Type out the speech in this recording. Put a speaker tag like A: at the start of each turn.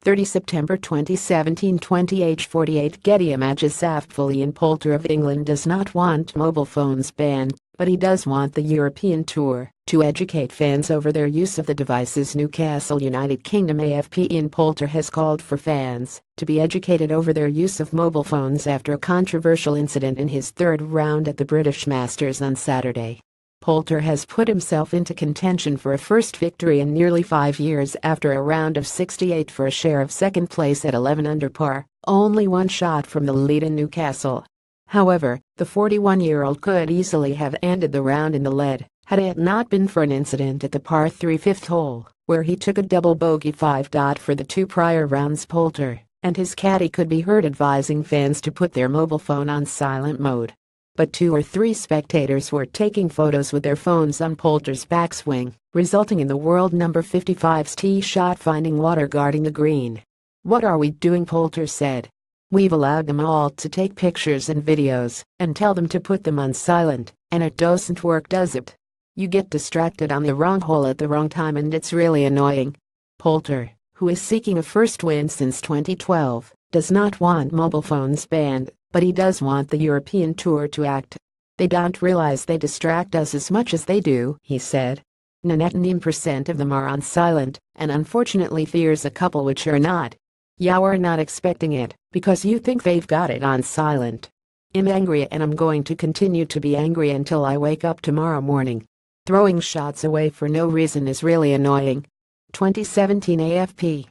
A: 30 September 2017 20 age 48 Getty Images Saftful Ian Poulter of England does not want mobile phones banned, but he does want the European tour to educate fans over their use of the devices Newcastle United Kingdom AFP Poulter has called for fans to be educated over their use of mobile phones after a controversial incident in his third round at the British Masters on Saturday. Poulter has put himself into contention for a first victory in nearly five years after a round of 68 for a share of second place at 11 under par, only one shot from the lead in Newcastle. However, the 41-year-old could easily have ended the round in the lead had it not been for an incident at the par 3 fifth hole, where he took a double bogey 5. dot For the two prior rounds Poulter and his caddy could be heard advising fans to put their mobile phone on silent mode but two or three spectators were taking photos with their phones on Poulter's backswing, resulting in the world number 55's tee shot finding water guarding the green. What are we doing Poulter said. We've allowed them all to take pictures and videos and tell them to put them on silent, and it doesn't work does it? You get distracted on the wrong hole at the wrong time and it's really annoying. Poulter, who is seeking a first win since 2012, does not want mobile phones banned but he does want the European tour to act. They don't realize they distract us as much as they do, he said. 99% of them are on silent, and unfortunately fears a couple which are not. Yeah we're not expecting it, because you think they've got it on silent. I'm angry and I'm going to continue to be angry until I wake up tomorrow morning. Throwing shots away for no reason is really annoying. 2017 AFP